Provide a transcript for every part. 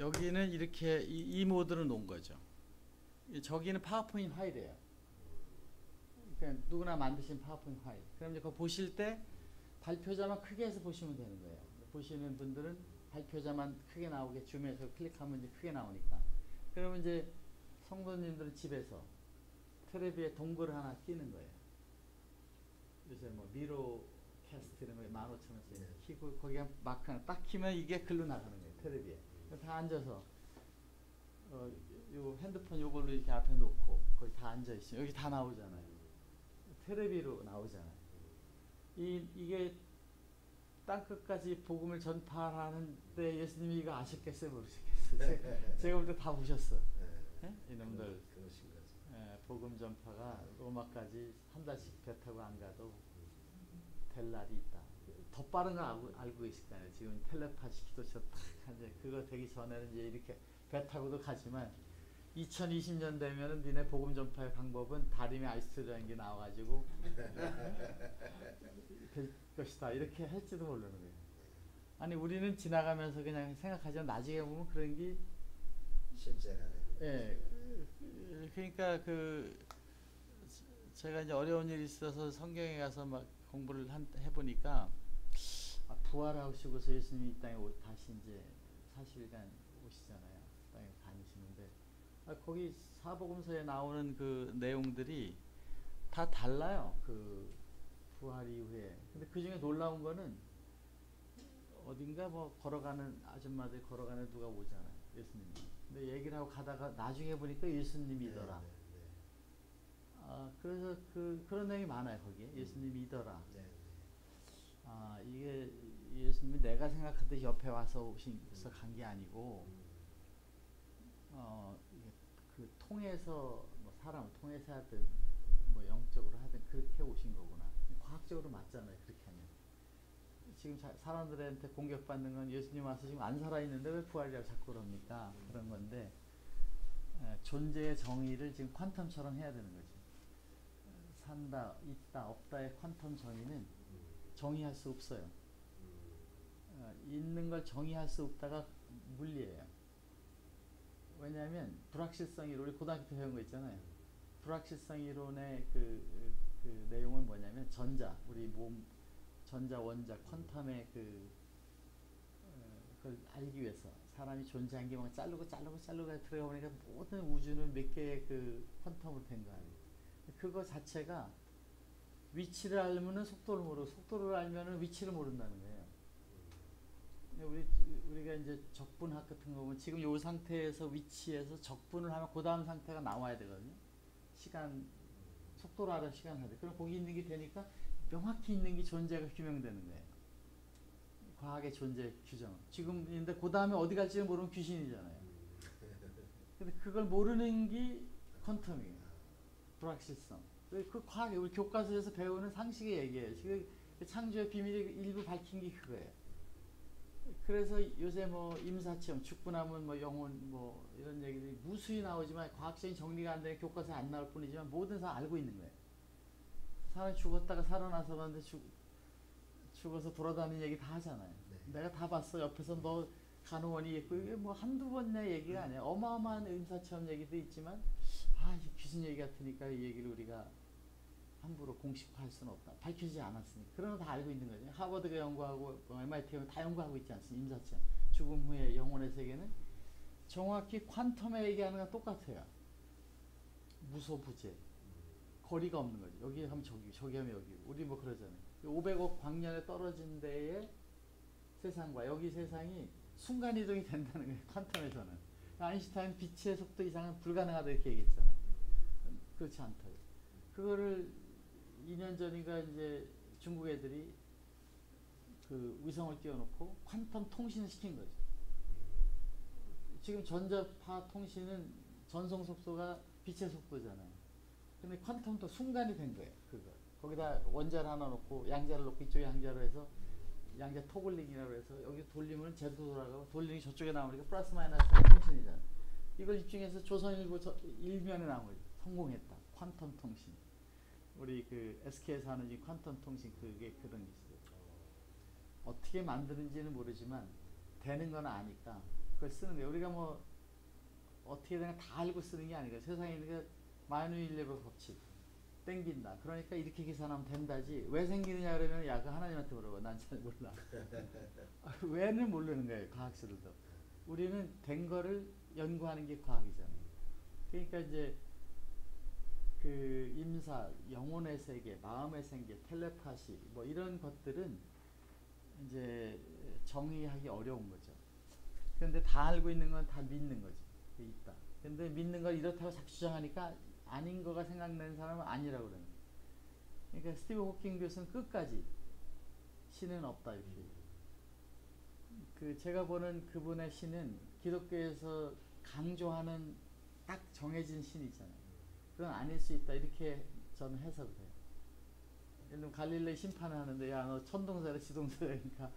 여기는 이렇게 이, 이 모드로 놓은 거죠. 이- 저기는 파워포인트 파일이에요. 그러니까 누구나 만드신 파워포인트 파일. 그럼 이제 그거 보실 때 발표자만 크게 해서 보시면 되는 거예요. 보시는 분들은 발표자만 크게 나오게 줌해서 클릭하면 이제 크게 나오니까. 그러면 이제 성도님들은 집에서 테레비에 dongle 하나 끼는 거예요. 요새 뭐 미라캐스트 이런 거 15,000원짜리 네. 키고 거기에 마크 하나 딱 키면 이게 글로 나가는 거예요. 테레비에. 다 앉아서 어, 요 핸드폰 요걸로 이렇게 앞에 놓고 거기 다 앉아 있으면 여기 다 나오잖아요. 테레비로 나오잖아요. 이 이게 땅 끝까지 복음을 전파하는데 예수님이 이거 아셨겠어요, 모르셨겠어요? 제- 제가 볼 때 다 보셨어. 네. 예? 이놈들 그러신 거죠. 예, 복음 전파가 로마까지 한 달씩 배 타고 안 가도 될 날이 있다. 더 빠른 걸 알고, 알고 계실 거 아니에요. 지금 텔레파시 기도처럼 딱 하는데 그거 되기 전에는 이제 이렇게 배 타고도 가지만 2020년 되면은 니네 복음 전파의 방법은 다림의 아이스라는 게 나와가지고 될 것이다 이렇게 할지도 모르는 거예요. 아니 우리는 지나가면서 그냥 생각하지만 나중에 보면 그런 게 실제가 되는 예, 그- 그러니까 그 제가 이제 어려운 일이 있어서 성경에 가서 막 공부를 한, 해보니까 아, 부활하시고서 예수님이 이 땅에 오- 다시 이제 사실간 오시잖아요. 땅에 다니시는데 아, 거기 사복음서에 나오는 그 내용들이 다 달라요. 그 부활 이후에. 근데 그 중에 놀라운 거는 어딘가 뭐 걸어가는 아줌마들 걸어가는 누가 오잖아요. 예수님. 근데 얘기를 하고 가다가 나중에 보니까 예수님이더라. 네, 아, 그래서 그 그런 내용이 많아요 거기에 예수님이더라. 네, 네, 네. 아 이게 예수님이 내가 생각하듯 옆에 와서 오신서 간 게 아니고 음, 어그 통해서 뭐 사람을 통해서 하든 뭐 영적으로 하든 그렇게 오신 거구나. 과학적으로 맞잖아요 그렇게 하면. 지금 자- 사람들한테 공격받는 건 예수님 와서 지금 안 살아 있는데 왜 부활이라고 자꾸 그럽니까? 그런 건데 에, 존재의 정의를 지금 퀀텀처럼 해야 되는 거지. 산다, 있다, 없다의 퀀텀 정의는 음, 정의할 수 없어요. 음, 어, 있는 걸 정의할 수 없다가 물리예요. 왜냐하면 불확실성 이론 우리 고등학교 때 배운 거 있잖아요. 불확실성 이론의 그, 그 내용은 뭐냐면 전자 우리 몸 전자 원자 퀀텀의 그 어, 그걸 알기 위해서 사람이 존재한 게 막 자르고 자르고 자르고 들어가 보니까 모든 우주는 몇 개의 그 퀀텀으로 된 거 아니에요. 그거 자체가 위치를 알면은 속도를 모르고 속도를 알면은 위치를 모른다는 거예요. 근데 우리 우리가 이제 적분학 같은 거 보면 지금 요 상태에서 위치에서 적분을 하면 그 다음 상태가 나와야 되거든요. 시간 속도를 알아 시간 하되 그럼 거기 있는 게 되니까 명확히 있는 게 존재가 규명되는 거예요. 과학의 존재 규정. 지금인데 그 다음에 어디 갈지는 모르면 귀신이잖아요. 근데 그걸 모르는 게 퀀텀이에요. 불확실성. 그, 그 과학 우리 교과서에서 배우는 상식의 얘기예요. 지금 그 창조의 비밀을 일부 밝힌 게 그거예요. 그래서 요새 뭐 임사체험, 죽고나면 뭐 영혼 뭐 이런 얘기들이 무수히 나오지만 과학적인 정리가 안 되는 교과서에 안 나올 뿐이지만 모든 사람 알고 있는 거예요. 사람이 죽었다가 살아나서 봤는데 죽, 죽어서 돌아다니는 얘기 다 하잖아요. 네. 내가 다 봤어. 옆에서 너 간호원이 있고 이게 뭐 한두 번의 얘기가 아니에요. 어마어마한 임사체험 얘기도 있지만 아, 이 귀신 얘기 같으니까 이 얘기를 우리가 함부로 공식화할 수는 없다. 밝혀지지 않았으니까. 그런 거 다 알고 있는 거죠. 하버드가 연구하고 뭐 MIT가 다 연구하고 있지 않습니까? 임사체험. 죽음 후에 영혼의 세계는 정확히 퀀텀에 얘기하는 건 똑같아요. 무소부재. 거리가 없는 거죠. 여기 하면 저기, 저기 하면 여기. 우리 뭐 그러잖아요. 500억 광년에 떨어진 데의 세상과 여기 세상이 순간이동이 된다는 거예요. 퀀텀에서는. 아인슈타인 빛의 속도 이상은 불가능하다 이렇게 얘기했잖아요. 그렇지 않다고. 그거를 2년 전인가 이제 중국 애들이 그 위성을 띄워놓고 퀀텀 통신을 시킨 거죠. 지금 전자파 통신은 전송 속도가 빛의 속도잖아요. 근데 quantum도 순간이 된 거예요. 그거. 거기다 원자를 하나 놓고 양자를 놓고 이쪽에 양자로 해서 양자 toggling이라고 해서 여기 돌리면 쟤도 돌아가고 돌리기 저쪽에 나오니까 플러스 마이너스 통신이잖아. 이걸 입증해서 조선일보 저, 일면에 나온 거죠. 성공했다. quantum 통신. 우리 그 SK에서 하는 이 quantum 통신 그게 그런 게 있어요. 어떻게 만드는지는 모르지만 되는 건 아니까 그걸 쓰는 거예요. 우리가 뭐 어떻게든 다 알고 쓰는 게 아니고 세상에 있는 게 마누일레버 법칙 땡긴다. 그러니까 이렇게 계산하면 된다지. 왜 생기느냐 그러면 야 그 하나님한테 물어봐. 난 잘 몰라. 아, 왜는 모르는 거예요. 과학자들도. 우리는 된 거를 연구하는 게 과학이잖아요. 그러니까 이제 그 임사, 영혼의 세계, 마음의 세계, 텔레파시 뭐 이런 것들은 이제 정의하기 어려운 거죠. 그런데 다 알고 있는 건 다 믿는. 그게 있다. 근데 믿는 걸 이렇다고 자꾸 주장하니까 아닌 거가 생각나는 사람은 아니라고 그러는 거예요. 그러니까 스티브 호킹 교수는 끝까지 신은 없다 이렇게. 그 제가 보는 그분의 신은 기독교에서 강조하는 딱 정해진 신이 있잖아요. 그건 아닐 수 있다 이렇게 저는 해석을 해요. 예를 들면 갈릴레이 심판을 하는데 야 너 천동설에 지동설이니까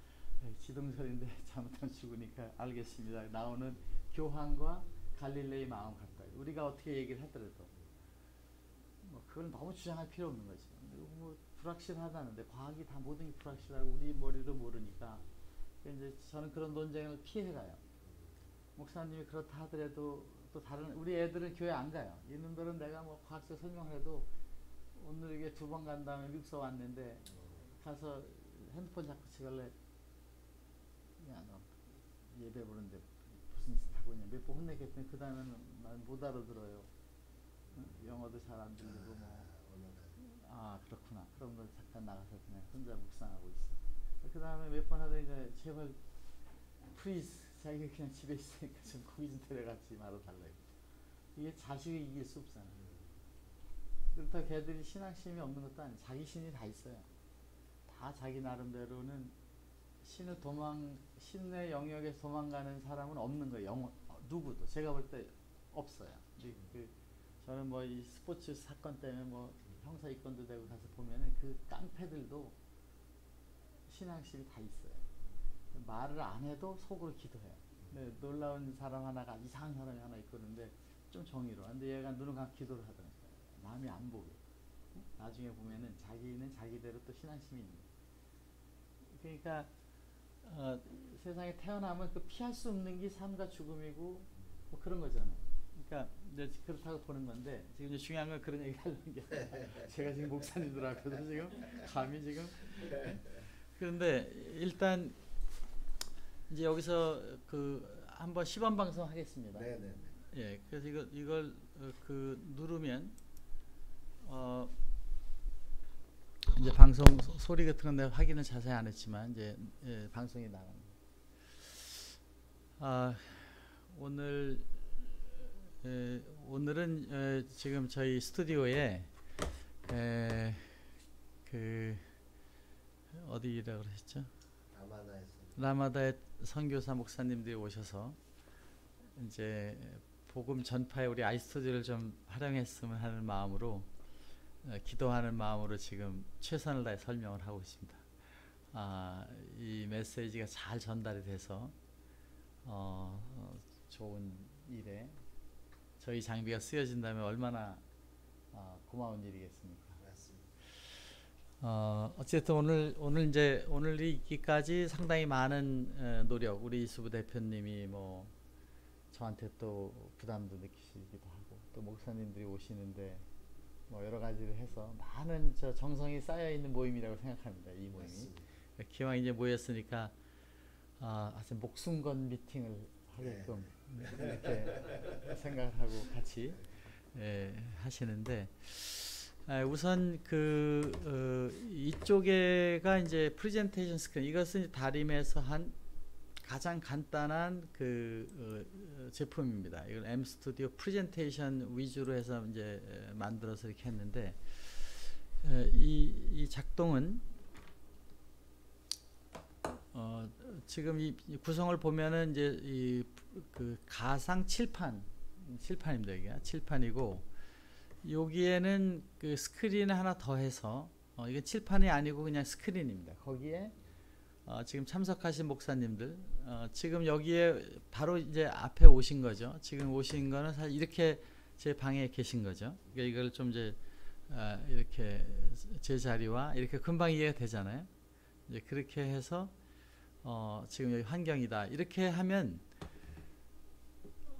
지동설인데 잘못하면 죽으니까 알겠습니다. 나오는 교황과 갈릴레이 마음 가까이. 우리가 어떻게 얘기를 하더라도 뭐 그걸 너무 주장할 필요 없는. 그리고 뭐 불확실하다는데 과학이 다 모든 게 불확실하고 우리 머리로 모르니까 이제 저는 그런 논쟁을 피해가요. 목사님이 그렇다 하더라도 또 다른 우리 애들은 교회 안 가요. 이놈들은 내가 뭐 과학적 설명해도 오늘 이게 두 번 간 다음에 미국서 왔는데 가서 핸드폰 잡고 치길래 야너 예배 보는데 무슨 짓 하고 있냐 몇 번 혼내겠더니 그 다음에는 난 못 알아들어요. 응? 영어도 잘 안 들리고 뭐 아 그렇구나. 그럼 너 잠깐 나가서 그냥 혼자 묵상하고 있어. 그 다음에 몇 번 하다 이제 제발 please 자기가 그냥 집에 있으니까 좀 거기 좀 데려가지 말아달라고. 이게 자식이 이길 수 없잖아. 그렇다고 걔들이 신앙심이 없는 것도 아니야. 자기 신이 다 있어요. 다 자기 나름대로는 신을 도망 신의 영역에서 도망가는 사람은 없는 거예요. 영어 어, 누구도 제가 볼 때 없어요. 그 저는 뭐 이 스포츠 사건 때문에 뭐 형사 입건도 되고 가서 보면은 그 깡패들도 신앙심이 다 있어요. 말을 안 해도 속으로 기도해요. 네, 놀라운 사람 하나가 이상한 사람이 하나 있거든데 좀 정의로워. 근데 얘가 눈을 감고 기도를 하더라고요. 남이 안 보게. 응? 나중에 보면은 자기는 자기대로 또 신앙심이 있는 거예요. 그러니까 어, 세상에 태어나면 그 피할 수 없는 게 삶과 죽음이고 뭐 그런 거잖아요. 그러니까 이제 그렇다고 보는 건데 지금 이제 중요한 건 그런 얘기 하려는 게 제가 지금 목사님들 앞에서 지금 감히 지금 그런데 일단 이제 여기서 그 한번 시범 방송 하겠습니다. 네네. 예, 그래서 이거 이걸 어, 그 누르면 어 이제 방송 소- 소리 같은 건 내가 확인을 자세히 안 했지만 이제 예, 방송이 나갑니다. 아 오늘 에, 오늘은 에, 지금 저희 스튜디오에 에, 그 어디라고? 아마나에서 라마다의 선교사 목사님들이 오셔서 이제 복음 전파에 우리 아이스터디를 좀 활용했으면 하는 마음으로 어, 기도하는 마음으로 지금 최선을 다해 설명을 하고 있습니다. 아, 이 메시지가 잘 전달이 돼서 어, 어, 좋은 일에 저희 장비가 쓰여진다면 얼마나 어, 고마운 일이겠습니까? 어, 어쨌든 오늘 오늘 이제 오늘 있기까지 상당히 많은 에, 노력 우리 이수부 대표님이 뭐 저한테 또 부담도 느끼시기도 하고 또 목사님들이 오시는데 뭐 여러 가지를 해서 많은 저 정성이 쌓여 있는 모임이라고 생각합니다. 이 모임이 맞습니다. 기왕 이제 모였으니까 아, 아주 목숨 건 미팅을 하게끔 이렇게 생각을 하고 같이 예, 하시는데 아, 우선 그 어, 이쪽에가 이제 프레젠테이션 스크린 이것은 다림에서 한 가장 간단한 그 어, 어, 제품입니다. 이걸 M 스튜디오 프레젠테이션 위주로 해서 이제 에, 만들어서 이렇게 했는데 에, 이, 이 작동은 어, 지금 이, 이 구성을 보면은 이제 이 그 가상 칠판 칠판입니다 이게 칠판이고 여기에는 그 스크린 하나 더해서 어, 이게 칠판이 아니고 그냥 스크린입니다. 거기에 어, 지금 참석하신 목사님들 어, 지금 여기에 바로 이제 앞에 오신 거죠. 지금 오신 거는 사실 이렇게 제 방에 계신 거죠. 그러니까 이걸 좀 이제 아, 이렇게 제 자리와 이렇게 금방 이해가 되잖아요. 이제 그렇게 해서 어, 지금 여기 환경이다 이렇게 하면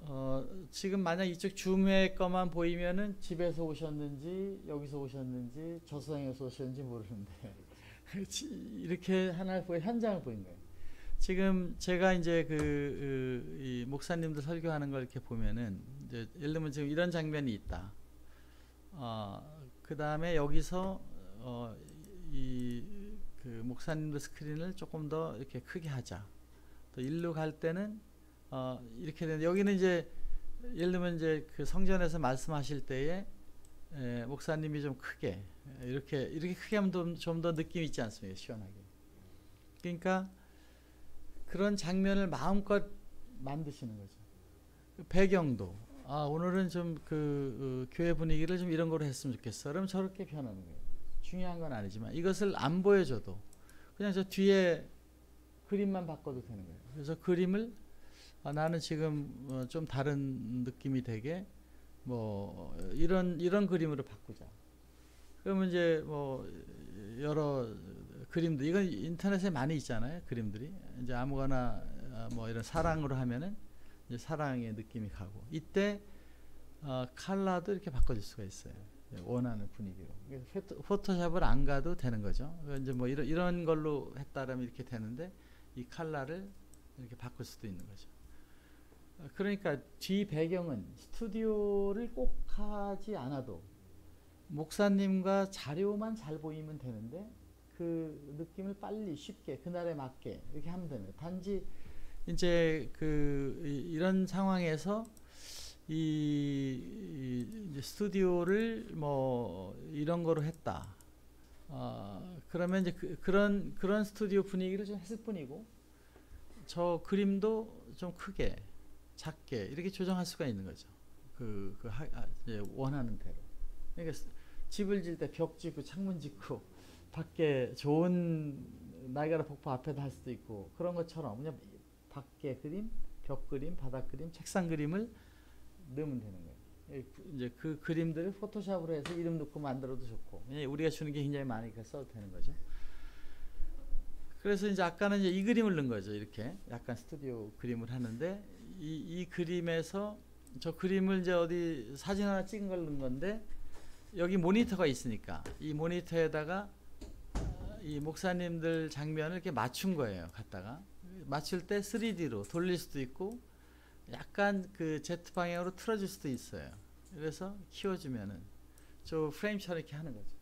어, 지금 만약 이쪽 줌의 거만 보이면은 집에서 오셨는지 여기서 오셨는지 저수장에서 오셨는지 모르는데 지- 이렇게 하나 보여 현장을 보인 거예요. 지금 제가 이제 그, 그, 이 목사님들 설교하는 걸 이렇게 보면은 이제 예를 들면 지금 이런 장면이 있다. 어, 그 다음에 여기서 어, 이그 목사님들 스크린을 조금 더 이렇게 크게 하자. 또 일로 갈 때는 어, 이렇게 되는 여기는 이제 예를 들면 이제 그 성전에서 말씀하실 때에 에, 목사님이 좀 크게 에, 이렇게 이렇게 크게 하면 좀 더 느낌 있지 않습니까? 시원하게. 그러니까 그런 장면을 마음껏 만드시는 거죠. 그 배경도 아 오늘은 좀그 교회 분위기를 좀 이런 거로 했으면 좋겠어. 그럼 저렇게 변하는 거예요. 중요한 건 아니지만 이것을 안 보여줘도 그냥 저 뒤에 그림만 바꿔도 되는 거예요. 그래서 그림을 아, 나는 지금 어, 좀 다른 느낌이 되게 뭐 이런 이런 그림으로 바꾸자. 그러면 이제 뭐 여러 그림도 이건 인터넷에 많이 있잖아요. 그림들이 이제 아무거나 아, 뭐 이런 사랑으로 하면은 이제 사랑의 느낌이 가고 이때 어, 컬러도 이렇게 바꿔줄 수가 있어요. 예, 원하는 분위기로. 포토- 포토 샵을 안 가도 되는 거죠. 이제 뭐 이런 이런 걸로 했다라면 이렇게 되는데 이 컬러를 이렇게 바꿀 수도 있는 거죠. 어, 그러니까 뒤 배경은 스튜디오를 꼭 하지 않아도 목사님과 자료만 잘 보이면 되는데 그 느낌을 빨리 쉽게 그날에 맞게 이렇게 하면 되는. 단지 이제 그 이- 이런 상황에서 이, 이 스튜디오를 뭐 이런 거로 했다. 어, 그러면 이제 그, 그런 그런 스튜디오 분위기를 좀 했을 뿐이고 저 그림도 좀 크게 작게 이렇게 조정할 수가 있는 거죠. 그, 그 하, 아, 원하는 대로. 그러니까 스- 집을 질 때 벽 짓고 창문 짓고 밖에 좋은 나이가라 폭포 앞에다 할 수도 있고 그런 것처럼 그냥 밖에 그림, 벽 그림, 바닥 그림, 책상 그림을 넣으면 되는 거예요. 예, 그- 이제 그 그림들을 포토샵으로 해서 이름 넣고 만들어도 좋고 우리가 주는 게 굉장히 많으니까 써도 되는 거죠. 그래서 이제 아까는 이제 이 그림을 넣은 거죠. 이렇게 약간 스튜디오 그림을 하는데 이, 이 그림에서 저 그림을 이제 어디 사진 하나 찍은 걸 넣은 건데 여기 모니터가 있으니까 이 모니터에다가 어, 이 목사님들 장면을 이렇게 맞춘 거예요. 갖다가 맞출 때 3D로 돌릴 수도 있고 약간 그 Z 방향으로 틀어줄 수도 있어요. 그래서 키워주면은 저 프레임처럼 이렇게 하는 거죠.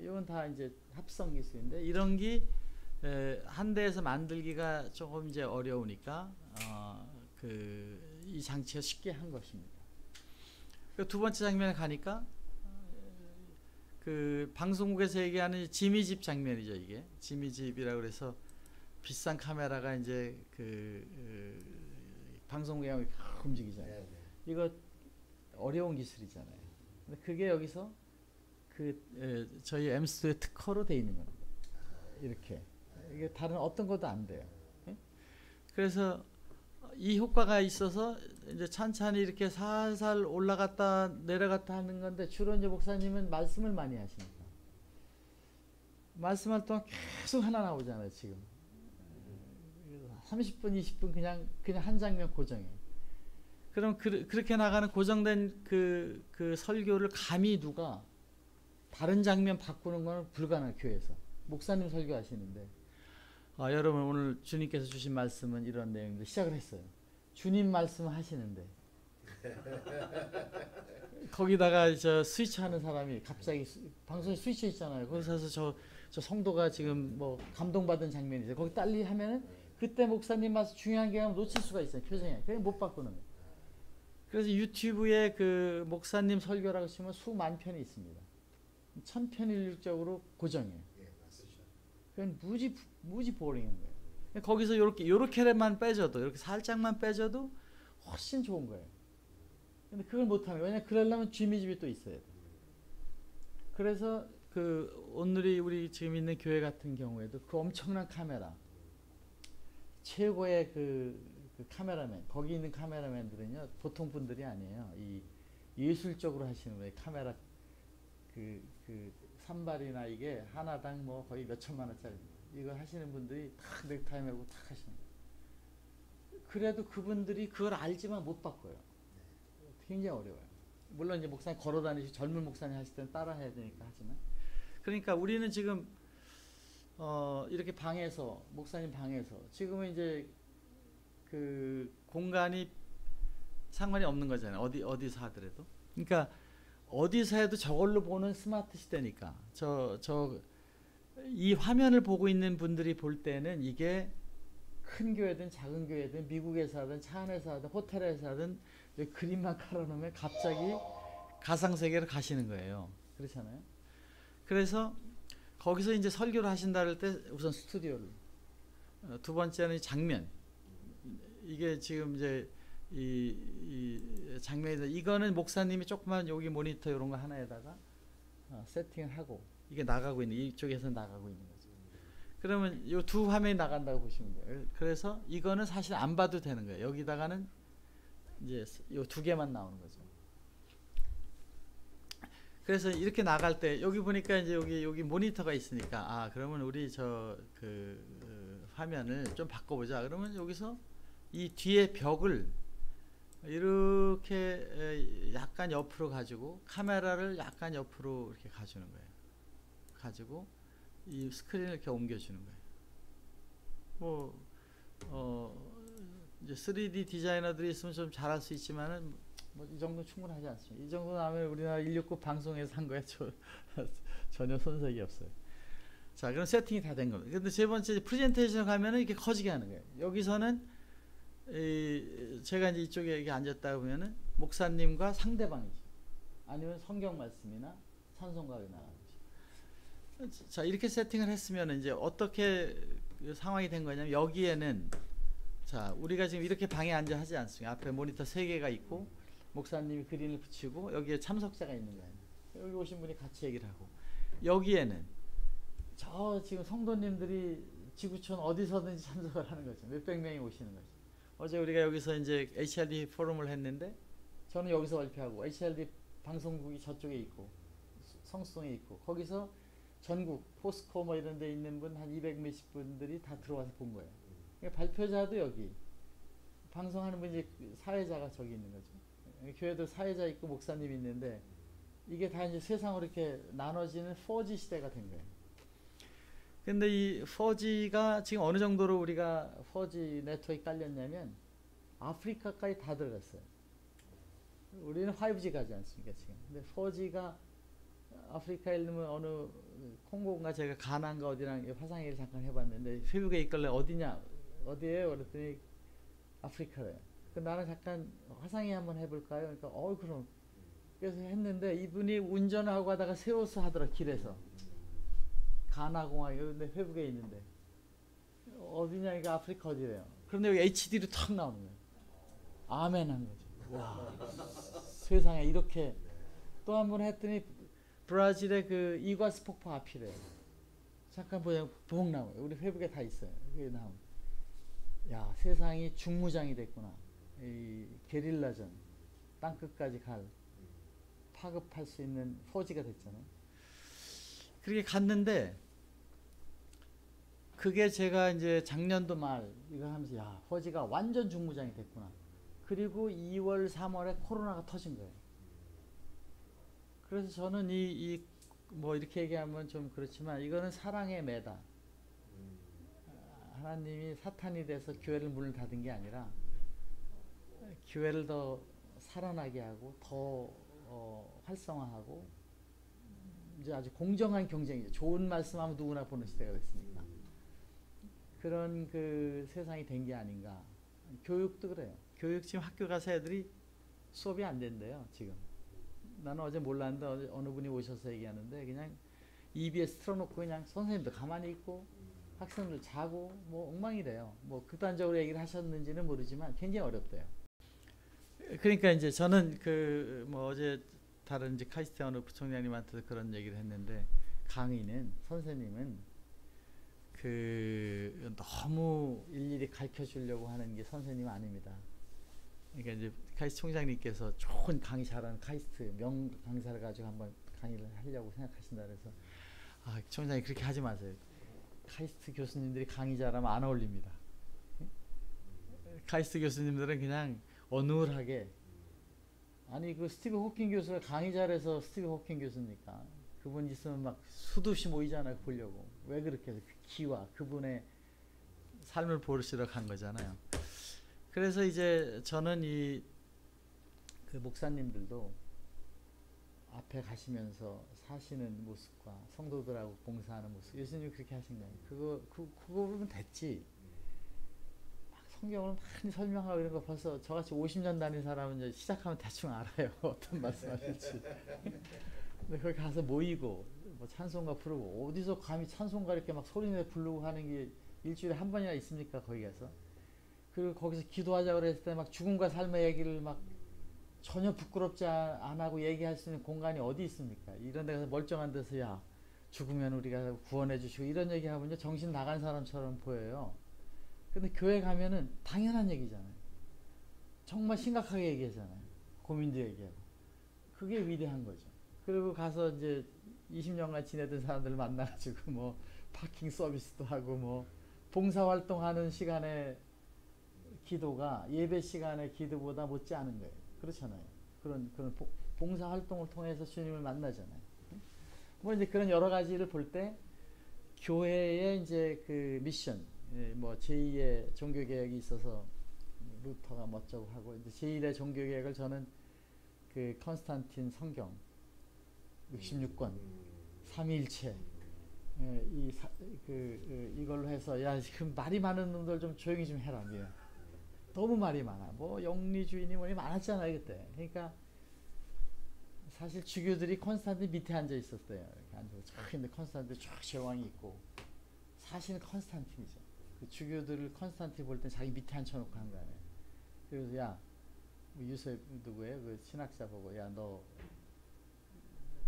이건 다 이제 합성 기술인데 이런 게 한 대에서 만들기가 조금 이제 어려우니까 어, 그 이 장치가 쉽게 한 것입니다. 그두 번째 장면에 가니까 그 방송국에서 얘기하는 지미집 장면이죠 이게 지미집이라 그래서 비싼 카메라가 이제 그, 그 방송국에 확 움직이잖아요. 네, 네. 이거 어려운 기술이잖아요. 근데 그게 여기서 그 에, 저희 스튜디오 특허로 돼 있는 겁니다. 이렇게 이게 다른 어떤 것도 안 돼요. 예? 그래서 이 효과가 있어서 이제 찬찬히 이렇게 살살 올라갔다 내려갔다 하는 건데 이제 목사님은 말씀을 많이 하시니까 말씀할 동안 계속 하나 나오잖아요 지금. 30분 20분 그냥 그냥 한 장면 고정해. 그럼 그, 그렇게 나가는 고정된 그, 그 설교를 감히 누가 다른 장면 바꾸는 건 불가능해 교회에서. 목사님 설교하시는데 아, 여러분 오늘 주님께서 주신 말씀은 이런 내용인데 시작을 했어요. 주님 말씀 하시는데 거기다가 저 스위치 하는 사람이 갑자기 스- 방송에 스위치 있잖아요. 거기서 저, 저 성도가 지금 뭐 감동받은 장면이죠. 거기 딸리 하면은 그때 목사님 말씀 중요한 게 하면 놓칠 수가 있어요. 표정에. 그냥 못 바꾸는 거예요. 그래서 유튜브에 그 목사님 설교라고 치면 수만 편이 있습니다. 천 편일률적으로 고정해요. 그건 무지 무지 보링한 거예요. 거기서 요렇게 요렇게만 빼줘도 이렇게 살짝만 빼줘도 훨씬 좋은 거예요. 근데 그걸 못하면 왜냐 그러려면 쥐미집이 또 있어야 돼. 그래서 그 오늘이 우리 지금 있는 교회 같은 경우에도 그 엄청난 카메라 최고의 그, 그 카메라맨 거기 있는 카메라맨들은요 보통 분들이 아니에요. 이 예술적으로 하시는 거예요. 카메라 그, 그 산발이나 이게 하나당 뭐 거의 몇 천만 원짜리 이거 하시는 분들이 탁 넥타이 메고 탁 하시는 거예요. 그래도 그분들이 그걸 알지만 못 바꿔요. 굉장히 어려워요. 물론 이제 목사님 걸어 다니시 젊은 목사님 하실 때는 따라 해야 되니까 하지만 그러니까 우리는 지금 어 이렇게 방에서 목사님 방에서 지금은 이제 그 공간이 상관이 없는 거잖아요. 어디 어디서 하더라도. 그러니까 어디서 해도 저걸로 보는 스마트 시대니까 저 저 이 화면을 보고 있는 분들이 볼 때는 이게 큰 교회든 작은 교회든 미국에서 하든 차 안에서 하든 호텔에서 하든 그림만 깔아놓으면 갑자기 가상 세계로 가시는 거예요. 그렇잖아요. 그래서 거기서 이제 설교를 하신다 할 때 우선 스튜디오를 어, 두 번째는 장면 이게 지금 이제 이, 이 장면에서 이거는 목사님이 조그만 여기 모니터 이런 거 하나에다가 어, 세팅을 하고 이게 나가고 있는 이쪽에서 나가고 있는 거죠. 그러면 이 두 화면이 나간다고 보시면 돼요. 그래서 이거는 사실 안 봐도 되는 거예요. 여기다가는 이제 이 두 개만 나오는 거죠. 그래서 이렇게 나갈 때 여기 보니까 이제 여기 여기 모니터가 있으니까 아 그러면 우리 저 그 화면을 좀 바꿔보자. 그러면 여기서 이 뒤에 벽을 이렇게 에, 약간 옆으로 가지고 카메라를 약간 옆으로 이렇게 가주는 거예요. 가지고 이 스크린을 이렇게 옮겨주는 거예요. 뭐 어, 이제 3D 디자이너들이 있으면 좀 잘할 수 있지만은 뭐 이 정도 충분하지 않습니다. 이 정도 나면 우리나라 169 방송에서 한 거에 저, 전혀 손색이 없어요. 자, 그럼 세팅이 다 된 겁니다. 근데 세 번째 프레젠테이션 가면은 이렇게 커지게 하는 거예요. 여기서는 이, 제가 이제 이쪽에 이렇게 앉았다 보면은 목사님과 상대방이죠. 아니면 성경 말씀이나 찬송가가 나가는 거죠. 자, 이렇게 세팅을 했으면 이제 어떻게 그 상황이 된 거냐면 여기에는 자, 우리가 지금 이렇게 방에 앉아 하지 않습니까? 앞에 모니터 세 개가 있고 목사님이 그림을 붙이고 여기에 참석자가 있는 거예요. 여기 오신 분이 같이 얘기를 하고 여기에는 저 지금 성도님들이 지구촌 어디서든지 참석을 하는 거죠. 몇백 명이 오시는 거죠. 어제 우리가 여기서 이제 HRD 포럼을 했는데 저는 여기서 발표하고 HRD 방송국이 저쪽에 있고 성수동에 있고 거기서 전국 포스코 뭐 이런 데 있는 분 한 200 몇십 분들이 다 들어와서 본 거예요. 그러니까 발표자도 여기 방송하는 분이 사회자가 저기 있는 거죠. 교회도 사회자 있고 목사님 있는데 이게 다 이제 세상으로 이렇게 나눠지는 4G 시대가 된 거예요. 근데 이 4G가 지금 어느 정도로 우리가 4G 네트워크 깔렸냐면 아프리카까지 다 들어갔어요. 우리는 5G 가지 않습니까 지금. 근데 4G가 아프리카에 있는 어느 콩고인가 제가 가나인가 어디랑 화상회의를 잠깐 해봤는데 페북에 있길래 어디냐 어디에요? 그랬더니 아프리카래요. 그 나는 잠깐 화상회 한번 해볼까요? 그러니까 어 그럼 그래서 했는데 이분이 운전하고 가다가 세워서 하더라 길에서 가나공항 근데 회북에 있는데 어디냐 이거 아프리카 어디래요? 그런데 여기 HD로 탁 나오는 거예요. 아멘 한 거죠. 와 세상에 이렇게 또 한 번 했더니 브라질의 그 이과스 폭포 앞이래요. 잠깐 보자 보복 나와요. 우리 회북에 다 있어요. 그게 나오. 야 세상이 중무장이 됐구나. 이 게릴라전 땅 끝까지 갈 파급할 수 있는 포지가 됐잖아요. 그렇게 갔는데 그게 제가 이제 작년도 말 이거 하면서 야 포지가 완전 중무장이 됐구나. 그리고 2월 3월에 코로나가 터진 거예요. 그래서 저는 이 이 뭐 이렇게 얘기하면 좀 그렇지만 이거는 사랑의 매다. 하나님이 사탄이 돼서 교회를 문을 닫은 게 아니라 교회를 더 살아나게 하고 더 어, 활성화하고 이제 아주 공정한 경쟁이죠. 좋은 말씀하면 누구나 보는 시대가 됐으니까 그런 그 세상이 된 게 아닌가. 교육도 그래요. 교육 지금 학교 가서 애들이 수업이 안 된대요. 지금 나는 어제 몰랐는데 어제 어느 분이 오셔서 얘기하는데 그냥 EBS 틀어놓고 그냥 선생님도 가만히 있고 학생들 자고 뭐 엉망이래요. 뭐 극단적으로 얘기를 하셨는지는 모르지만 굉장히 어렵대요. 그러니까 이제 저는 그 뭐 어제 다른 이제 카이스트 어느 부총장님한테 그런 얘기를 했는데 강의는 선생님은 그 너무 일일이 가르쳐 주려고 하는 게 선생님 아닙니다. 그러니까 이제 카이스트 총장님께서 좋은 강의 잘하는 카이스트 명 강사를 가지고 한번 강의를 하려고 생각하신다 그래서 아 총장님 그렇게 하지 마세요. 카이스트 교수님들이 강의 잘하면 안 어울립니다. 카이스트 교수님들은 그냥 어눌하게 아니 그 스티브 호킹 교수가 강의 잘해서 스티브 호킹 교수니까 그분 있으면 막 수도 없이 모이잖아요 보려고 왜 그렇게 해서 그 기와 그분의 삶을 보시러 간 거잖아요. 그래서 이제 저는 이 그 목사님들도 앞에 가시면서 사시는 모습과 성도들하고 봉사하는 모습 예수님이 그렇게 하신 거예요. 그거 그 그거 보면 됐지. 막 성경을 많이 설명하고 이런 거 벌써 저같이 50년 다닌 사람은 이제 시작하면 대충 알아요. 어떤 말씀하실지. 근데 거기 가서 모이고 뭐 찬송가 부르고 어디서 감히 찬송가 이렇게 막 소리내 부르고 하는 게 일주일에 한 번이나 있습니까 거기 가서 그리고 거기서 기도하자 그랬을 때 막 죽음과 삶의 얘기를 막 전혀 부끄럽지 안 하고 얘기할 수 있는 공간이 어디 있습니까? 이런 데서 멀쩡한 데서 야 죽으면 우리가 구원해 주시고 이런 얘기 하면 정신 나간 사람처럼 보여요. 근데 교회 가면은 당연한 얘기잖아요. 정말 심각하게 얘기하잖아요. 고민도 얘기하고. 그게 위대한 거죠. 그리고 가서 이제 20년간 지내던 사람들 만나가지고 뭐 파킹 서비스도 하고 뭐 봉사활동하는 시간에 기도가 예배 시간의 기도보다 못지 않은 거예요. 그렇잖아요. 그런 그런 봉사 활동을 통해서 주님을 만나잖아요. 뭐 이제 그런 여러 가지를 볼 때 교회의 이제 그 미션, 예, 뭐 제2의 종교 개혁이 있어서 루터가 멋쩍고 하고 이제 제1의 종교 개혁을 저는 그 컨스탄틴 성경 66권 삼위일체 예, 이 사, 그, 그 이걸로 해서 야 지금 말이 많은 놈들 좀 조용히 좀 해라 미 너무 말이 많아. 뭐 영리주의니 뭐니 많았잖아요 그때. 그러니까 사실 주교들이 컨스탄틴 밑에 앉아 있었대요. 이렇게 앉아서 쫙 있는데 컨스탄틴 쫙 제왕이 있고 사실은 컨스탄틴이죠. 그 주교들을 컨스탄틴 볼땐 자기 밑에 앉혀놓고 한 거 아니에요. 그래서 야뭐 유셉 누구예요? 그 신학자 보고 야너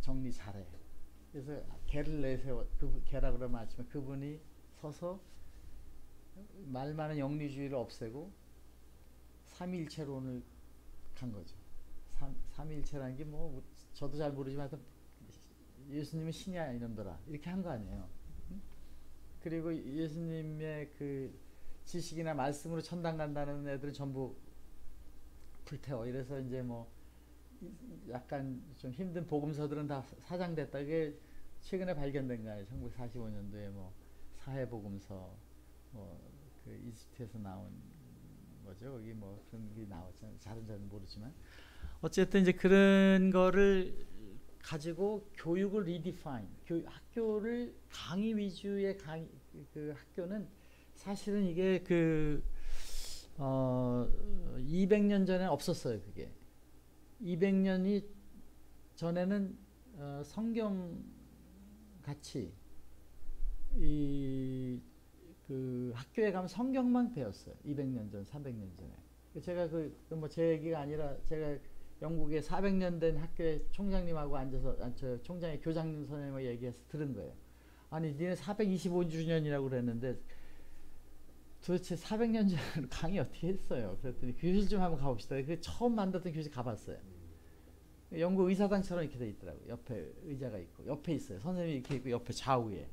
정리 잘해. 그래서 걔를 내세워 그 개라 그러면 아시면 그분이 서서 말 많은 영지주의를 없애고 삼일체론을 간 거죠. 삼, 삼일체라는 게 뭐 저도 잘 모르지만 예수님은 신이야 이놈들아 이렇게 한 거 아니에요. 그리고 예수님의 그 지식이나 말씀으로 천당 간다는 애들은 전부 불태워 이래서 이제 뭐 약간 좀 힘든 복음서들은 다 사장됐다. 이게 최근에 발견된 거예요. 1945년도에 뭐 사회복음서 뭐그 이집트에서 나온 거죠. 거기 뭐 그런 게 나왔잖아요. 잘은 잘 모르지만 어쨌든 이제 그런 거를 가지고 교육을 리디파인, 교 학교를 강의 위주의 강의 그 학교는 사실은 이게 그 어, 200년 전에 없었어요, 그게. 200년이 전에는 어, 성경 같이 이 그 학교에 가면 성경만 배웠어요. 200년 전, 300년 전에. 제가 그 뭐 제 얘기가 아니라 제가 영국에 400년 된 학교에 총장님하고 앉아서 아, 저 총장의 교장님 선생님과 얘기해서 들은 거예요. 아니 니네 425주년이라고 그랬는데 도대체 400년 전 강의 어떻게 했어요? 그랬더니 교실 좀 한번 가봅시다. 그 처음 만들었던 교실 가봤어요. 영국 의사당처럼 이렇게 돼 있더라고. 옆에 의자가 있고 옆에 있어요. 선생님이 이렇게 있고 옆에 좌우에.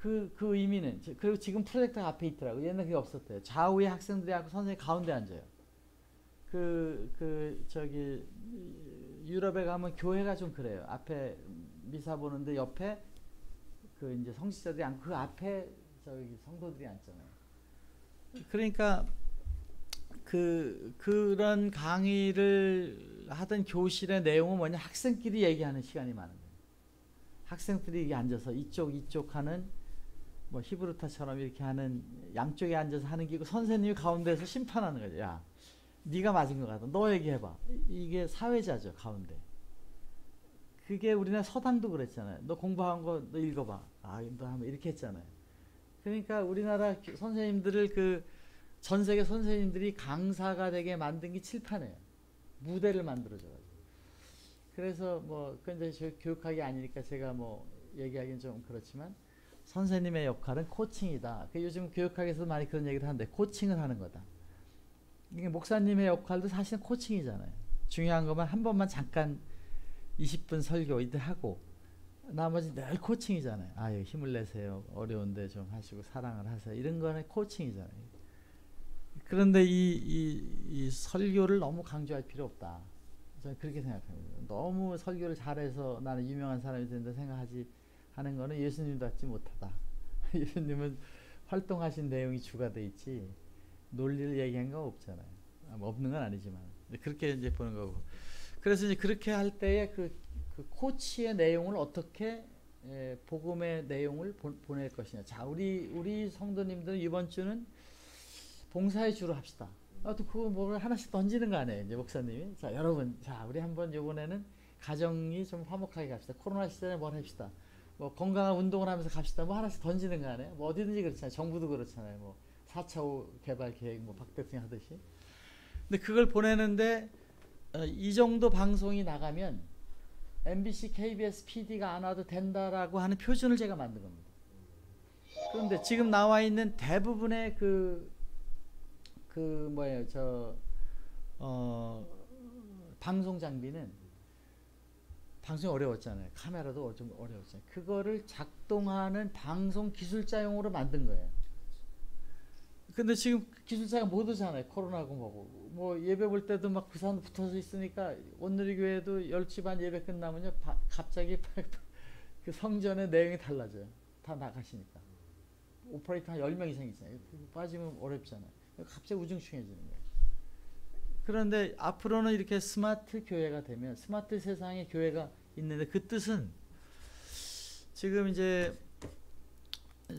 그, 그 의미는 그리고 지금 프로젝터 앞에 있더라고. 옛날 그게 없었대요. 좌우에 학생들이 하고 선생님 가운데 앉아요. 그, 그, 저기, 유럽에 가면 교회가 좀 그래요. 앞에 미사 보는데 옆에 그 이제 성직자들이 앉고 그 앞에 저기 성도들이 앉잖아요. 그러니까 그 그런 강의를 하던 교실의 내용은 뭐냐 학생끼리 얘기하는 시간이 많은 거예요. 학생들이 앉아서 이쪽 이쪽 하는 뭐 히브르타처럼 이렇게 하는 양쪽에 앉아서 하는 게고 선생님이 가운데서 심판하는 거죠. 야, 네가 맞은 것 같아. 너 얘기해봐. 이게 사회자죠 가운데. 그게 우리나라 서당도 그랬잖아요. 너 공부한 거 너 읽어봐. 아, 너 하면 이렇게 했잖아요. 그러니까 우리나라 선생님들을 그 전 세계 선생님들이 강사가 되게 만든 게 칠판이에요. 무대를 만들어줘가지고. 그래서 뭐 근데 저 교육학이 아니니까 제가 뭐 얘기하기는 좀 그렇지만 선생님의 역할은 코칭이다. 그 요즘 교육학에서 많이 그런 얘기를 하는데 코칭을 하는 거다. 이게 목사님의 역할도 사실은 코칭이잖아요. 중요한 것만 한 번만 잠깐 20분 설교 이때 하고 나머지 늘 코칭이잖아요. 아, 힘을 내세요. 어려운데 좀 하시고 사랑을 하세요. 이런 거는 코칭이잖아요. 그런데 이, 이, 이 설교를 너무 강조할 필요 없다. 저는 그렇게 생각합니다. 너무 설교를 잘해서 나는 유명한 사람이 된다 생각하지 하는 거는 예수님 닮지 못하다. 예수님은 활동하신 내용이 주가 돼 있지 논리를 얘기한 거 없잖아요. 아, 뭐 없는 건 아니지만 그렇게 이제 보는 거고. 그래서 이제 그렇게 할 때에 그, 그 코치의 내용을 어떻게 에, 복음의 내용을 보, 보낼 것이냐. 자, 우리 우리 성도님들은 이번 주는 봉사의 주로 합시다. 아, 또 그거 뭐 하나씩 던지는 거 아니에요, 이제 목사님이. 자, 여러분, 자, 우리 한번 이번에는 가정이 좀 화목하게 갑시다. 코로나 시대에 뭘 합시다. 뭐 건강한 운동을 하면서 갑시다. 뭐 하나씩 던지는 거 아니에요? 뭐 어디든지 그렇잖아요. 정부도 그렇잖아요. 뭐 4차 개발 계획 뭐 박 대통령 하듯이. 근데 그걸 보내는데 어, 이 정도 방송이 나가면 MBC, KBS, PD가 안 와도 된다라고 하는 표준을 제가 만든 겁니다. 그런데 지금 나와 있는 대부분의 그, 그 뭐예요, 저, 어, 방송 장비는 방송이 어려웠잖아요. 카메라도 좀 어려웠잖아요. 그거를 작동하는 방송 기술자용으로 만든 거예요. 근데 지금 기술자가 못 오잖아요. 코로나고 뭐고. 뭐 예배 볼 때도 막 부산 붙어서 있으니까 오늘의 교회도 열시 반 예배 끝나면요. 바, 갑자기 그 성전의 내용이 달라져요. 다 나가시니까. 오퍼레이터 한 10명 이상 있잖아요. 빠지면 어렵잖아요. 갑자기 우중충해지는 거예요. 그런데 앞으로는 이렇게 스마트 교회가 되면 스마트 세상의 교회가 있는데 그 뜻은 지금 이제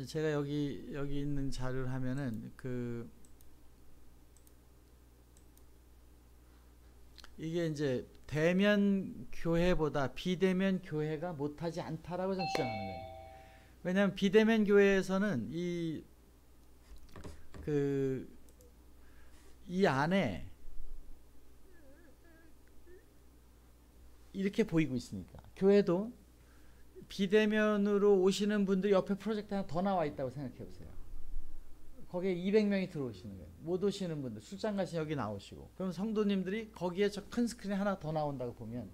제가 여기 여기 있는 자료를 하면은 그 이게 이제 대면 교회보다 비대면 교회가 못하지 않다라고 좀 주장하는 거예요. 왜냐하면 비대면 교회에서는 이 그 이 안에 이렇게 보이고 있으니까 교회도 비대면으로 오시는 분들 옆에 프로젝트 하나 더 나와 있다고 생각해 보세요. 거기에 200명이 들어오시는 거예요. 못 오시는 분들 출장 가신 여기 나오시고 그럼 성도님들이 거기에 저 큰 스크린 하나 더 나온다고 보면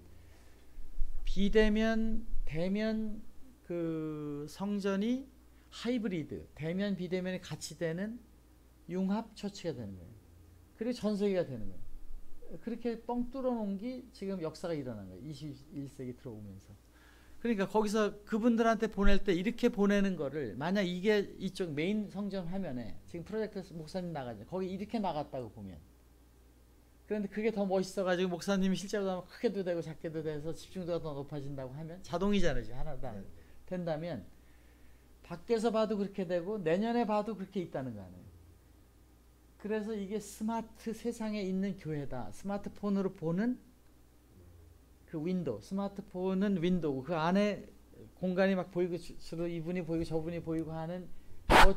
비대면 대면 그 성전이 하이브리드 대면 비대면이 같이 되는 융합 church가 되는 거예요. 그리고 전 세계가 되는 거예요. 그렇게 뻥 뚫어 놓은 게 지금 역사가 일어난 거예요. 21세기 들어오면서. 그러니까 거기서 그분들한테 보낼 때 이렇게 보내는 거를 만약 이게 이쪽 메인 성전 화면에 지금 프로젝트 목사님 나가죠. 거기 이렇게 나갔다고 보면 그런데 그게 더 멋있어가지고 목사님이 실제로 크게도 되고 작게도 돼서 집중도가 더 높아진다고 하면 자동이잖아요. 하나다 네. 된다면 밖에서 봐도 그렇게 되고 내년에 봐도 그렇게 있다는 거 아니에요. 그래서 이게 스마트 세상에 있는 교회다. 스마트폰으로 보는 그 윈도우. 스마트폰은 윈도우. 그 안에 공간이 막 보이고 주로 이분이 보이고 저분이 보이고 하는 버,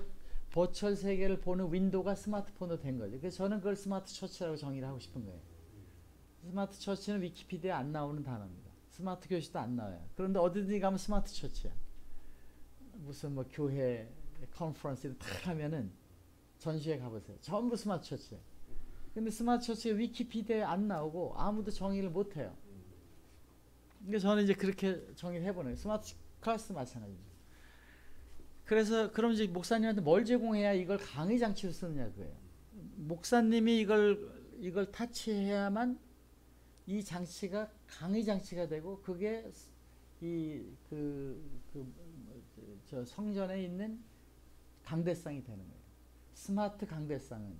virtual 세계를 보는 윈도우가 스마트폰으로 된 거죠. 그래서 저는 그걸 smart church라고 정의를 하고 싶은 거예요. smart church는 위키피디아에 안 나오는 단어입니다. 스마트 교실도 안 나와요. 그런데 어디든지 가면 스마트 처치야. 무슨 뭐 교회 컨퍼런스를 탁 하면은 전시회 가보세요. 전부 스마트 처치예요. 근데 smart church가 위키피디아에 안 나오고 아무도 정의를 못 해요. 그러니까 저는 이제 그렇게 정의를 해보는 smart class 마찬가지죠. 그래서 그럼 이제 목사님한테 뭘 제공해야 이걸 강의 장치로 쓰느냐 그거예요. 목사님이 이걸 이걸 터치해야만 이 장치가 강의 장치가 되고 그게 이 그그 그, 성전에 있는 강대상이 되는 거예요. 스마트 강대상은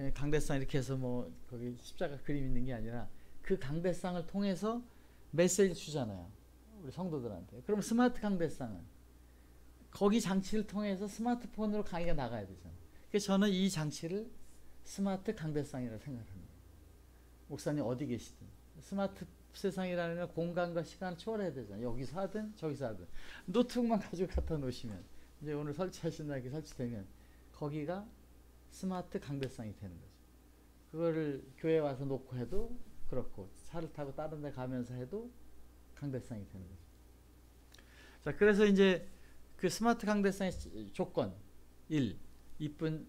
예, 강대상 이렇게 해서 뭐 거기 십자가 그림 있는 게 아니라 그 강대상을 통해서 메시지 주잖아요. 우리 성도들한테. 그럼 스마트 강대상은 거기 장치를 통해서 스마트폰으로 강의가 나가야 되잖아요. 그래서 저는 이 장치를 스마트 강대상이라고 생각합니다. 목사님 어디 계시든 스마트 세상이라는 건 공간과 시간을 초월해야 되잖아요. 여기서 하든 저기서 하든 노트북만 가지고 갖다 놓으시면 이제 오늘 설치하신다 이렇게 설치되면 거기가 스마트 강대상이 되는 거죠. 그거를 교회 와서 놓고 해도 그렇고 차를 타고 다른 데 가면서 해도 강대상이 되는 거죠. 자, 그래서 이제 그 스마트 강대상의 조건 1. 이쁜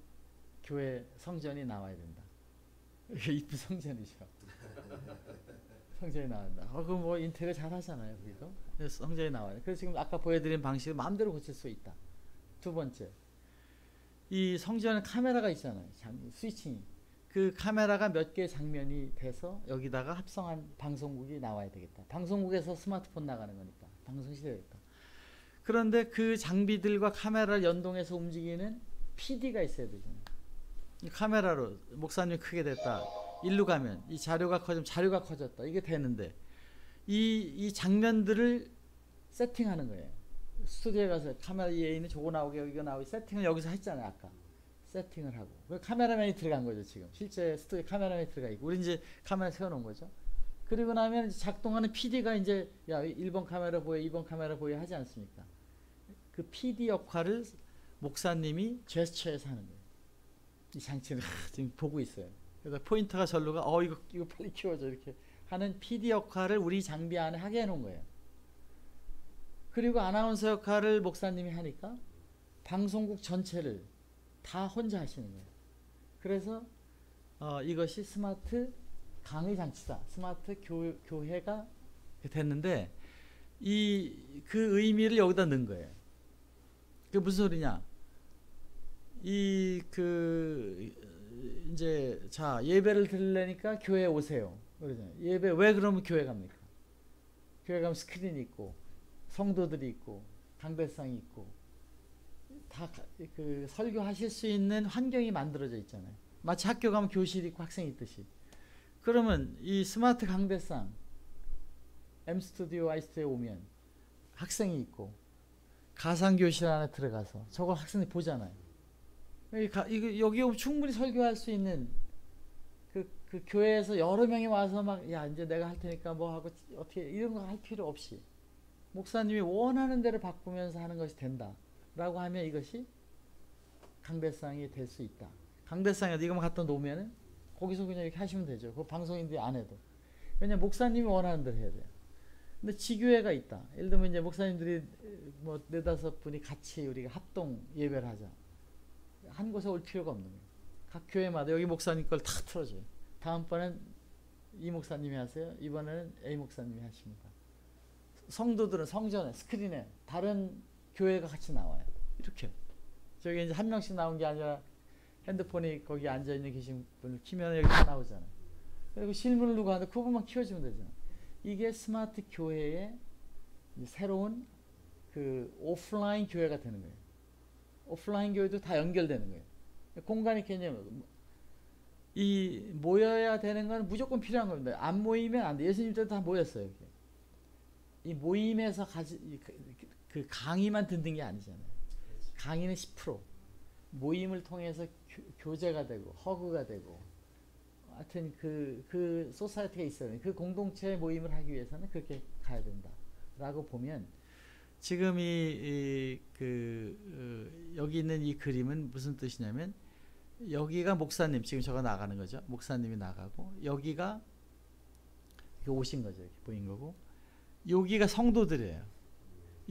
교회 성전이 나와야 된다. 이쁜 성전이죠. 성전이 나온다. 어, 그뭐 인테리어 잘 하잖아요. 거기도. 성전이 나와요. 그래서 지금 아까 보여드린 방식을 마음대로 고칠 수 있다. 두 번째. 이 성전에 카메라가 있잖아요. 장, 스위칭이. 그 카메라가 몇 개의 장면이 돼서 여기다가 합성한 방송국이 나와야 되겠다. 방송국에서 스마트폰 나가는 거니까. 방송 시대니까. 그런데 그 장비들과 카메라를 연동해서 움직이는 PD가 있어야 되잖아요. 이 카메라로 목사님 크게 됐다. 일로 가면 이 자료가 커지면 자료가 커졌다. 이게 되는데 이, 이 장면들을 세팅하는 거예요. 스튜디오에 가서 카메라 위에 있는 저거 나오게 여기가 나오게 세팅을 여기서 했잖아요. 아까. 세팅을 하고. 그 카메라맨이 들어간 거죠. 지금. 실제 스튜디오 카메라맨이 들어가 있고. 우리 이제 카메라 세워놓은 거죠. 그리고 나면 작동하는 PD가 이제 야 1번 카메라 보여 2번 카메라 보여 하지 않습니까? 그 PD 역할을 목사님이 제스처에서 하는 거예요. 이 장치는 하, 지금 보고 있어요. 그래서 포인터가 절로가 어 이거 이거 빨리 키워줘 이렇게 하는 PD 역할을 우리 장비 안에 하게 해놓은 거예요. 그리고 아나운서 역할을 목사님이 하니까 방송국 전체를 다 혼자 하시는 거예요. 그래서 어, 이것이 스마트 강의 장치다. 스마트 교, 교회가 됐는데 이 그 의미를 여기다 넣은 거예요. 그 무슨 소리냐? 이 그 이제 자 예배를 들으려니까 교회 오세요. 그러잖아요. 예배 왜 그러면 교회 갑니까? 교회 가면 스크린이 있고 성도들이 있고 강대상이 있고 다 그 설교하실 수 있는 환경이 만들어져 있잖아요. 마치 학교 가면 교실 있고 학생 있듯이. 그러면 이 스마트 강대상 M 스튜디오 스튜디오 오면 학생이 있고 가상 교실 안에 들어가서 저걸 학생들이 보잖아요. 이거 여기 오면 충분히 설교할 수 있는 그, 그 교회에서 여러 명이 와서 막 야 이제 내가 할 테니까 뭐 하고 어떻게 이런 거 할 필요 없이 목사님이 원하는 대로 바꾸면서 하는 것이 된다 라고 하면 이것이 강대상이 될 수 있다. 강대상에 이거만 갖다 놓으면은 거기서 그냥 이렇게 하시면 되죠. 그 방송인들이 안 해도. 왜냐 목사님이 원하는 대로 해야 돼요. 근데 지교회가 있다. 예를 들면 이제 목사님들이 뭐 네다섯 분이 같이 우리가 합동 예배를 하자. 한 곳에 올 필요가 없는 거예요. 각 교회마다 여기 목사님 걸 다 틀어줘요. 다음번엔 이 목사님이 하세요. 이번에는 A 목사님이 하십니다. 성도들은 성전에 스크린에 다른 교회가 같이 나와요. 이렇게. 저기 이제 한 명씩 나온 게 아니라 핸드폰이 거기 앉아 있는 계신 분을 키면 여기 다 나오잖아요. 그리고 실물을 누가 하는데 그분만 키워주면 되잖아요. 이게 스마트 교회의 새로운 그 오프라인 교회가 되는 거예요. 오프라인 교회도 다 연결되는 거예요. 공간이 개념 이 모여야 되는 건 무조건 필요한 겁니다. 안 모이면 안 돼. 예수님 때도 다 모였어요. 이렇게. 이 모임에서 가지 그, 그 강의만 듣는 게 아니잖아요. 강의는 10% 모임을 통해서 교, 제가 되고 허그가 되고 하여튼 그, 그 소사이티가 있어요. 그 공동체 모임을 하기 위해서는 그렇게 가야 된다 라고 보면 지금 이, 이 그, 어, 여기 있는 이 그림은 무슨 뜻이냐면 여기가 목사님 지금 저가 나가는 거죠. 목사님이 나가고 여기가 오신 거죠. 이렇게 보인 거고 여기가 성도들이에요.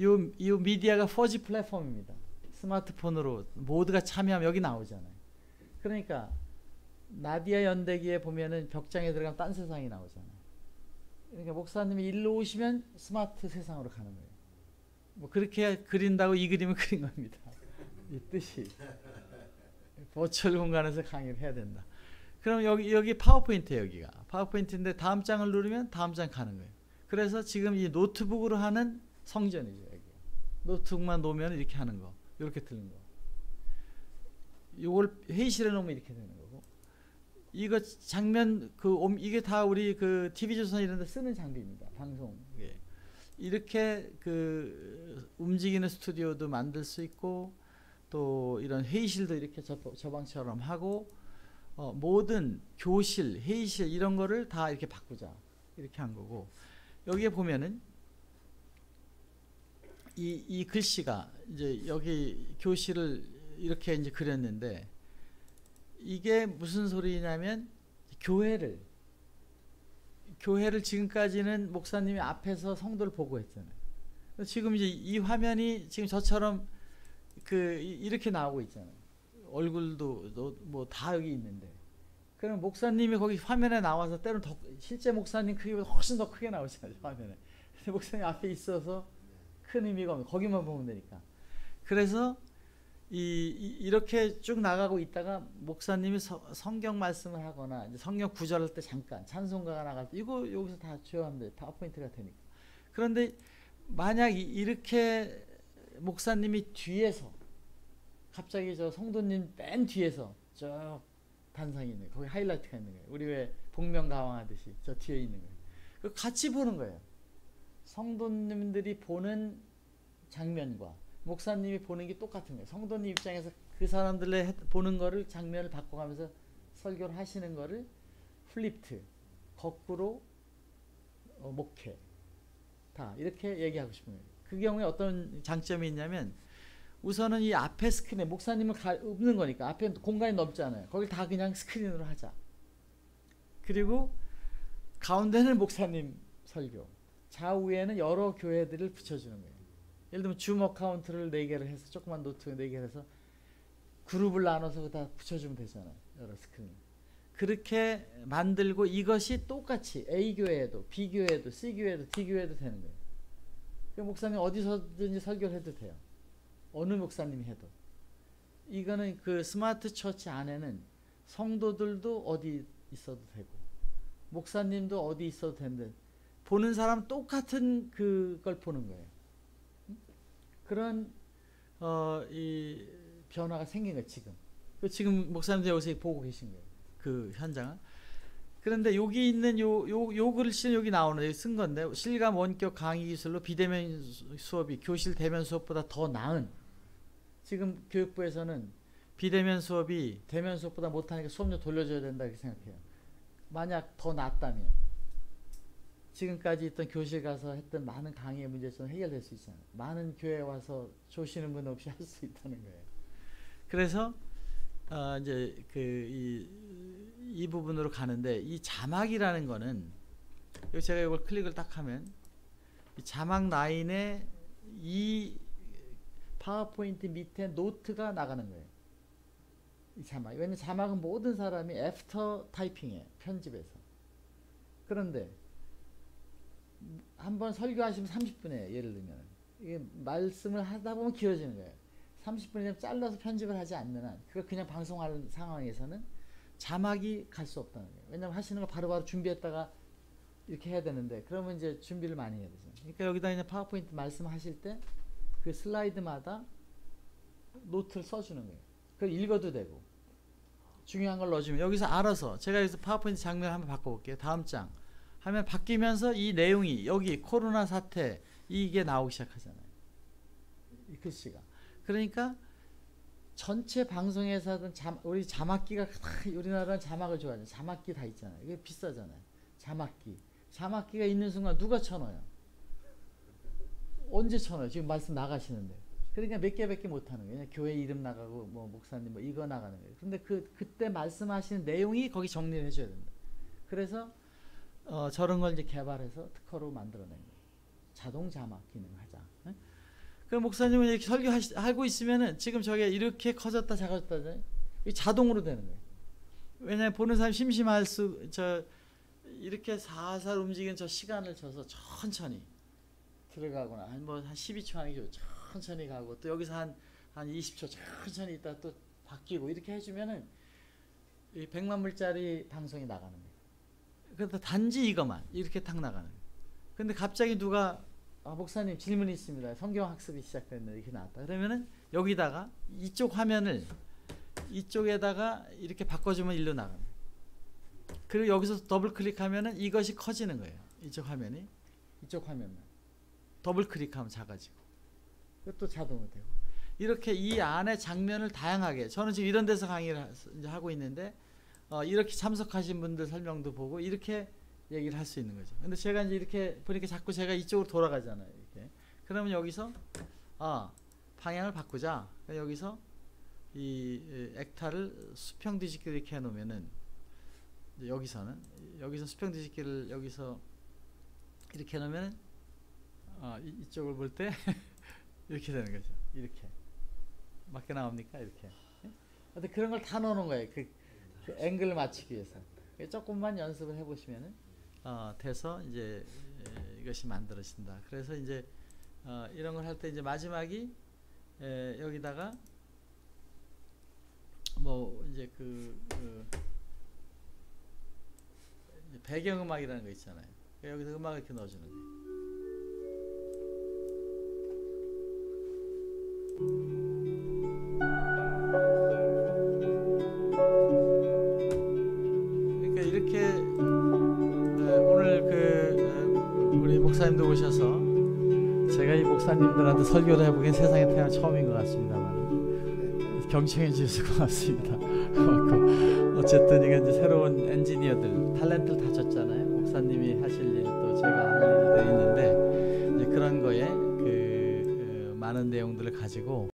요, 요 미디어가 4G 플랫폼입니다. 스마트폰으로 모두가 참여하면 여기 나오잖아요. 그러니까 나니아 연대기에 보면은 벽장에 들어가면 딴 세상이 나오잖아요. 그러니까 목사님이 일로 오시면 스마트 세상으로 가는 거예요. 뭐 그렇게 그린다고 이 그림을 그린 겁니다. 이 뜻이 virtual 공간에서 강의를 해야 된다. 그럼 여기 여기 파워포인트 여기가 파워포인트인데 다음 장을 누르면 다음 장 가는 거예요. 그래서 지금 이 노트북으로 하는 성전이죠 여기. 노트북만 놓으면 이렇게 하는 거, 이렇게 틀는 거. 이걸 회의실에 놓으면 이렇게 되는 거고. 이거 장면 그 이게 다 우리 그 TV 조선 이런 데 쓰는 장비입니다. 방송. 예. 이렇게 그 움직이는 스튜디오도 만들 수 있고 또 이런 회의실도 이렇게 저, 저 방처럼 하고 어, 모든 교실, 회의실 이런 거를 다 이렇게 바꾸자 이렇게 한 거고 여기에 보면은 이, 이 글씨가 이제 여기 교실을 이렇게 이제 그렸는데 이게 무슨 소리냐면 교회를 교회를 지금까지는 목사님이 앞에서 성도를 보고 했잖아요. 지금 이제 이 화면이 지금 저처럼 그 이렇게 나오고 있잖아요. 얼굴도 뭐 다 여기 있는데. 그럼 목사님이 거기 화면에 나와서 때로는 더 실제 목사님 크기보다 훨씬 더 크게 나오잖아요 화면에. 목사님 앞에 있어서 큰 의미가 없는 거기만 보면 되니까. 그래서 이, 이, 렇게쭉 나가고 있다가 목사님이 서, 성경 말씀을 하거나 성경 구절할 때 잠깐 찬송가가 나갈 때 이거 여기서 다 조회하면 돼 파워포인트가 되니까 그런데 만약 이, 이렇게 목사님이 뒤에서 갑자기 저 성도님 맨 뒤에서 저 단상이 있는. 거기 하이라이트가 있는 거예요. 우리 왜 복면가왕 하듯이 저 뒤에 있는 거예요. 그 같이 보는 거예요. 성도님들이 보는 장면과 목사님이 보는 게 똑같은 거예요. 성도님 입장에서 그 사람들의 해- 보는 거를 장면을 바꿔가면서 설교를 하시는 거를 flipped 거꾸로 어, 목회 다 이렇게 얘기하고 싶은 거예요. 그 경우에 어떤 장점이 있냐면 우선은 이 앞에 스크린에 목사님을 가, 없는 거니까 앞에 공간이 넓잖아요. 거기 다 그냥 스크린으로 하자. 그리고 가운데는 목사님 설교, 좌우에는 여러 교회들을 붙여주는 거예요. 예를 들면 Zoom account를 네 개를 해서 조그만 노트 네 개를 해서 그룹을 나눠서 다 붙여주면 되잖아요. 여러 스크린. 그렇게 만들고 이것이 똑같이 A 교회에도 B 교회에도 C 교회에도 D 교회에도 되는 거예요. 그 목사님 어디서든지 설교를 해도 돼요. 어느 목사님이 해도. 이거는 그 스마트 처치 안에는 성도들도 어디 있어도 되고 목사님도 어디 있어도 되는데 보는 사람 똑같은 그걸 보는 거예요. 음? 그런 어, 이 변화가 생긴 거예요 지금. 그 지금 목사님들 여기서 보고 계신 거예요. 그 현장을. 그런데 여기 있는 요, 요, 요 글씨는 여기 나오는, 여기 쓴 건데, 실감 원격 강의 기술로 비대면 수- 수업이 교실 대면 수업보다 더 나은, 지금 교육부에서는 비대면 수업이 대면 수업보다 못하니까 수업료 돌려줘야 된다, 이렇게 생각해요. 만약 더 낫다면, 지금까지 있던 교실 가서 했던 많은 강의의 문제점 해결될 수 있잖아요. 많은 교회 와서 조시는 분 없이 할 수 있다는 거예요. 그래서, 어, 이제 그, 이, 이 부분으로 가는데 이 자막이라는 거는 제가 이걸 클릭을 딱 하면 이 자막 라인에 이 파워포인트 밑에 노트가 나가는 거예요. 이 자막. 왜냐면 자막은 모든 사람이 after 타이핑해 편집해서. 그런데 한 번 설교하시면 30분이에요. 예를 들면 이게 말씀을 하다 보면 길어지는 거예요. 30분이면 잘라서 편집을 하지 않는 한 그걸 그냥 방송하는 상황에서는 자막이 갈 수 없다는 거예요. 왜냐면 하시는 거 바로바로 준비했다가 이렇게 해야 되는데 그러면 이제 준비를 많이 해야 되죠. 그러니까 여기다 이제 파워포인트 말씀하실 때 그 슬라이드마다 노트를 써주는 거예요. 그걸 읽어도 되고 중요한 걸 넣어주면 여기서 알아서 제가 여기서 파워포인트 장면 한번 바꿔볼게요. 다음 장 하면 바뀌면서 이 내용이 여기 코로나 사태 이게 나오기 시작하잖아요. 이 글씨가 그러니까 전체 방송에서 하던 자, 우리 자막기가 다 우리나라는 자막을 좋아하죠. 자막기 다 있잖아요. 이게 비싸잖아요. 자막기. 자막기가 있는 순간 누가 쳐넣어요? 언제 쳐넣어요? 지금 말씀 나가시는데. 그러니까 몇 개 몇 개 못 하는 거예요. 교회 이름 나가고 뭐 목사님 뭐 이거 나가는 거예요. 근데 그 그때 말씀하시는 내용이 거기 정리를 해줘야 된다. 그래서 어, 저런 걸 이제 개발해서 특허로 만들어낸. 자동 자막 기능을 하자. 네? 그 목사님은 이렇게 설교하고 있으면은 지금 저게 이렇게 커졌다 작아졌다 자동으로 되는 거예요. 왜냐하면 보는 사람 심심할 수, 저, 이렇게 살살 움직이는 저 시간을 줘서 천천히 들어가거나, 한 뭐, 한 12초 하는. 천천히 가고, 또 여기서 한, 한 20초 천천히 있다 또 바뀌고, 이렇게 해주면은, 이 100만 불짜리 방송이 나가는 거예요. 그래서 단지 이것만, 이렇게 탁 나가는. 근데 갑자기 누가 아, 목사님 질문이 있습니다. 성경 학습이 시작됐네. 이렇게 나왔다. 그러면은 여기다가 이쪽 화면을 이쪽에다가 이렇게 바꿔주면 일로 나가는. 그리고 여기서 더블 클릭하면은 이것이 커지는 거예요. 이쪽 화면이 이쪽 화면만 더블 클릭하면 작아지고 그것도 자동으로 되고 이렇게 이 안에 장면을 다양하게 저는 지금 이런 데서 강의를 하고 있는데 어, 이렇게 참석하신 분들 설명도 보고 이렇게 얘기를 할 수 있는 거죠. 근데 제가 이제 이렇게 보니까 자꾸 제가 이쪽으로 돌아가잖아요. 이렇게. 그러면 여기서 아 방향을 바꾸자. 그러니까 여기서 이 에, 액타를 수평 뒤집기 이렇게 해놓으면은 여기서는 여기서 수평 뒤집기를 여기서 이렇게 해놓으면 아 이, 이쪽을 볼 때 이렇게 되는 거죠. 이렇게 맞게 나옵니까? 이렇게. 예? 근데 그런 걸 다 넣어놓은 거예요. 그, 그 앵글을 맞추기 위해서. 조금만 연습을 해보시면은 어, 돼서 이제 에, 이것이 만들어진다. 그래서 이제 어, 이런 걸 할 때 이제 마지막이 에, 여기다가 뭐 이제 그, 그 배경음악이라는 거 있잖아요. 여기서 음악을 이렇게 넣어주는 거예요. 목사님도 오셔서 제가 이 목사님들한테 설교를 해보긴 세상에 태어난 처음인 것 같습니다만 경청해 주셔서 고맙습니다. 고맙고 어쨌든 이게 이제 새로운 엔지니어들 탤런트를 다 줬잖아요. 목사님이 하실 일 또 제가 할 일도 있는데 그런 거에 그 어, 많은 내용들을 가지고